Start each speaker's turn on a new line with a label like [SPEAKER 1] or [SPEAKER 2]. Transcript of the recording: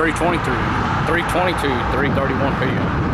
[SPEAKER 1] 322, 322, 331 p.m.